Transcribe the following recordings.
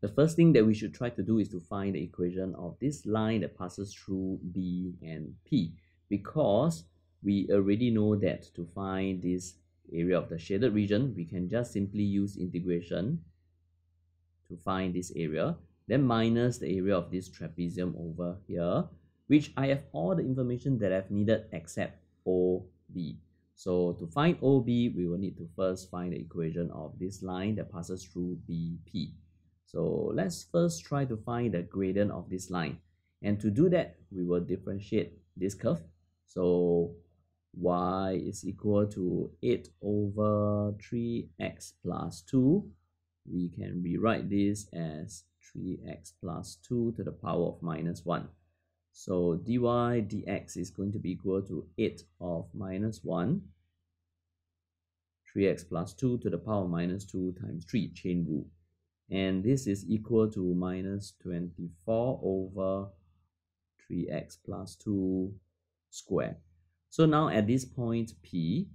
the first thing that we should try to do is to find the equation of this line that passes through B and P because we already know that to find this area of the shaded region, we can just simply use integration to find this area, then minus the area of this trapezium over here, which I have all the information that I've needed except OB. So to find OB, we will need to first find the equation of this line that passes through BP. So let's first try to find the gradient of this line. And to do that, we will differentiate this curve. So y is equal to 8 over 3x plus 2. We can rewrite this as 3x plus 2 to the power of minus 1. So dy dx is going to be equal to 8 of minus 1 3x plus 2 to the power minus 2 times 3 chain rule and this is equal to minus 24 over 3x plus 2 squared. So now at this point P,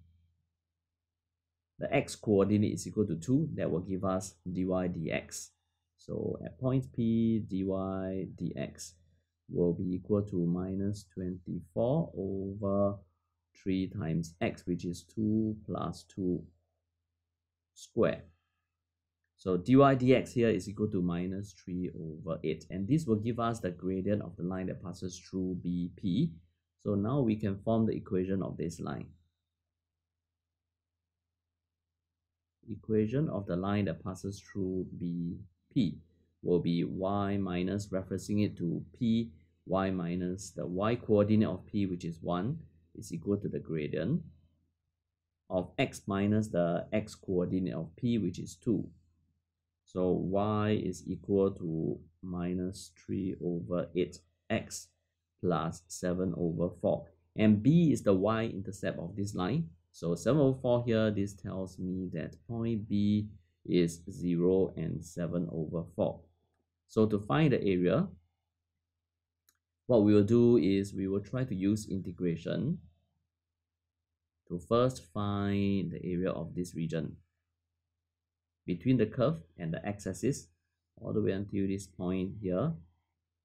the x coordinate is equal to 2. That will give us dy dx. So at point P, dy dx will be equal to minus 24 over 3 times x, which is 2 plus 2 squared. So dy dx here is equal to minus 3 over 8. And this will give us the gradient of the line that passes through BP. So now we can form the equation of this line. Equation of the line that passes through BP will be y minus, referencing it to p, y minus the y coordinate of p, which is 1, is equal to the gradient of x minus the x coordinate of p, which is 2. So y is equal to minus 3 over 8x plus 7 over 4. And b is the y-intercept of this line. So 7 over 4 here, this tells me that point B is 0 and 7 over 4. So to find the area, what we will do is we will try to use integration to first find the area of this region between the curve and the x-axis all the way until this point here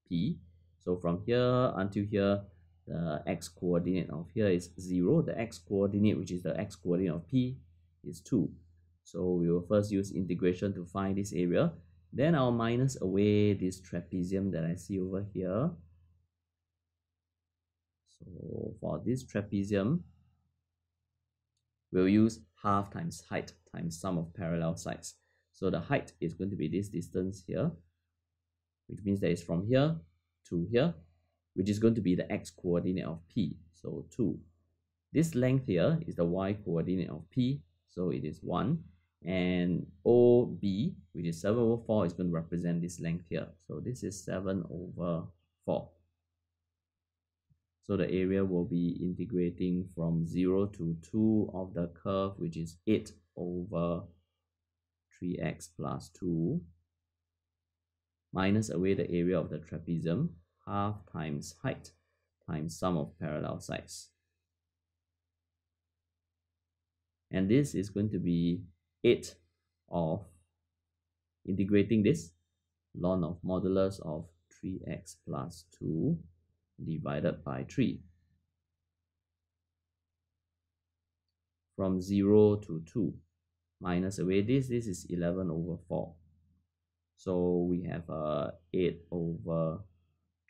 p. So from here until here the x coordinate of here is 0 the x coordinate which is the x coordinate of p is 2 so we will first use integration to find this area. Then I'll minus away this trapezium that I see over here. So for this trapezium we'll use half times height times sum of parallel sides. So the height is going to be this distance here, which means that it's from here to here, which is going to be the x coordinate of p, so 2. This length here is the y coordinate of p, so it is 1. And OB, which is 7 over 4, is going to represent this length here. So this is 7 over 4. So the area will be integrating from 0 to 2 of the curve, which is 8 over 3x plus 2 minus away the area of the trapezium, half times height times sum of parallel sides. And this is going to be 8 of integrating this ln of modulus of 3x plus 2 divided by 3. From 0 to 2 minus away this, this is 11 over 4. So we have uh, 8 over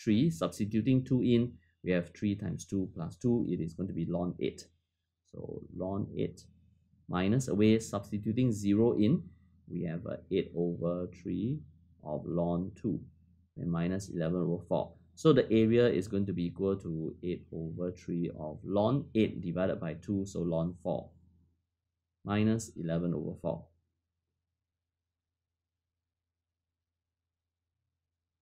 3. Substituting 2 in, we have 3 times 2 plus 2. It is going to be ln 8. So ln 8 minus away, substituting 0 in, we have uh, 8 over 3 of ln 2 and minus 11 over 4. So the area is going to be equal to 8 over 3 of ln 8 divided by 2, so ln 4 minus 11 over 4.